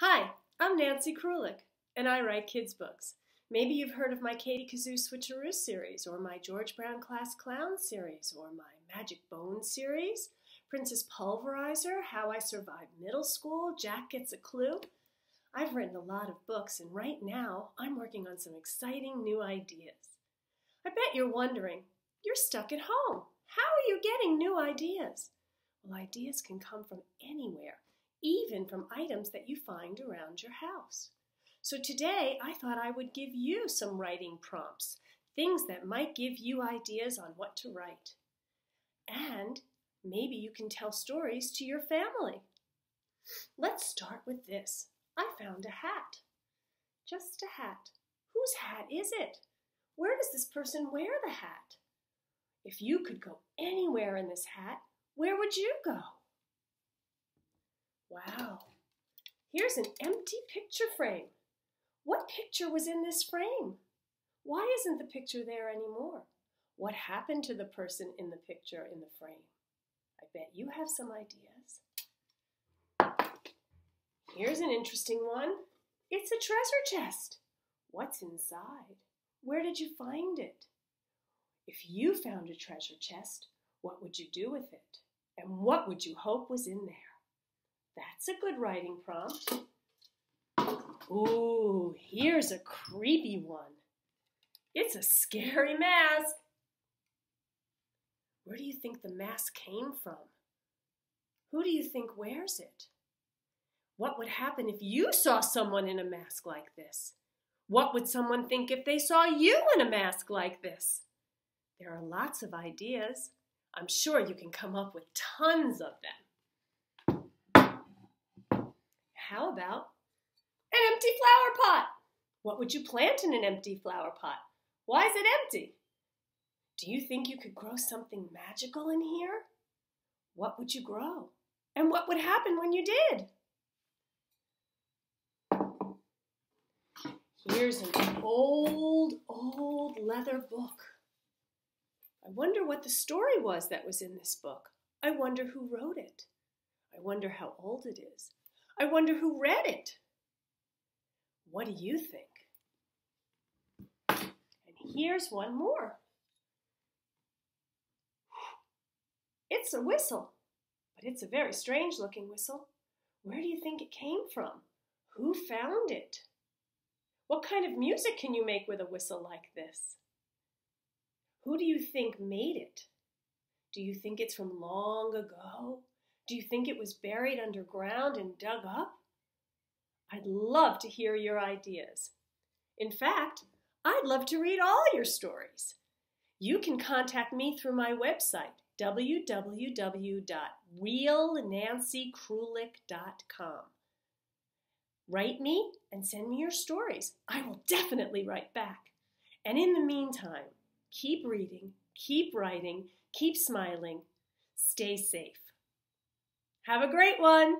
Hi, I'm Nancy Krulik, and I write kids' books. Maybe you've heard of my Katie Kazoo Switcheroo series, or my George Brown Class Clown series, or my Magic Bones series, Princess Pulverizer, How I Survived Middle School, Jack Gets a Clue. I've written a lot of books, and right now I'm working on some exciting new ideas. I bet you're wondering, you're stuck at home. How are you getting new ideas? Well, ideas can come from anywhere even from items that you find around your house. So today I thought I would give you some writing prompts, things that might give you ideas on what to write. And maybe you can tell stories to your family. Let's start with this. I found a hat. Just a hat. Whose hat is it? Where does this person wear the hat? If you could go anywhere in this hat, where would you go? Wow. Here's an empty picture frame. What picture was in this frame? Why isn't the picture there anymore? What happened to the person in the picture in the frame? I bet you have some ideas. Here's an interesting one. It's a treasure chest. What's inside? Where did you find it? If you found a treasure chest, what would you do with it? And what would you hope was in there? That's a good writing prompt. Ooh, here's a creepy one. It's a scary mask. Where do you think the mask came from? Who do you think wears it? What would happen if you saw someone in a mask like this? What would someone think if they saw you in a mask like this? There are lots of ideas. I'm sure you can come up with tons of them. How about an empty flower pot? What would you plant in an empty flower pot? Why is it empty? Do you think you could grow something magical in here? What would you grow? And what would happen when you did? Here's an old, old leather book. I wonder what the story was that was in this book. I wonder who wrote it. I wonder how old it is. I wonder who read it. What do you think? And here's one more. It's a whistle, but it's a very strange looking whistle. Where do you think it came from? Who found it? What kind of music can you make with a whistle like this? Who do you think made it? Do you think it's from long ago? Do you think it was buried underground and dug up? I'd love to hear your ideas. In fact, I'd love to read all your stories. You can contact me through my website, www.realnancyKrulik.com. Write me and send me your stories. I will definitely write back. And in the meantime, keep reading, keep writing, keep smiling, stay safe. Have a great one.